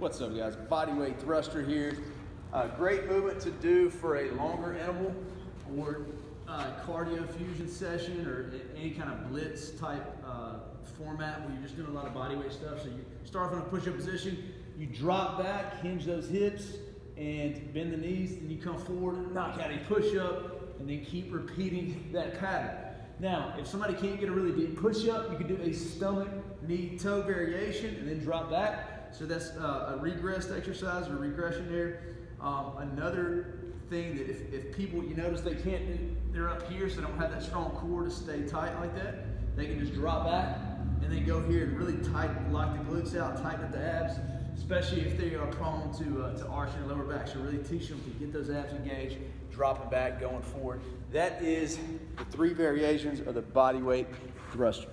What's up guys? Bodyweight thruster here. Uh, great movement to do for a longer interval or uh, cardio fusion session or any kind of blitz type uh, format where you're just doing a lot of bodyweight stuff. So you start off in a push-up position, you drop back, hinge those hips, and bend the knees, then you come forward, knock out a push-up, and then keep repeating that pattern. Now, if somebody can't get a really deep push-up, you can do a stomach, knee, toe variation, and then drop back. So that's uh, a regressed exercise or regression there. Um, another thing that if, if people, you notice they can't they're up here, so they don't have that strong core to stay tight like that, they can just drop back and then go here and really tight, lock the glutes out, tighten up the abs, especially if they are prone to, uh, to arching their lower back. So really teach them to get those abs engaged, dropping back, going forward. That is the three variations of the body weight thruster.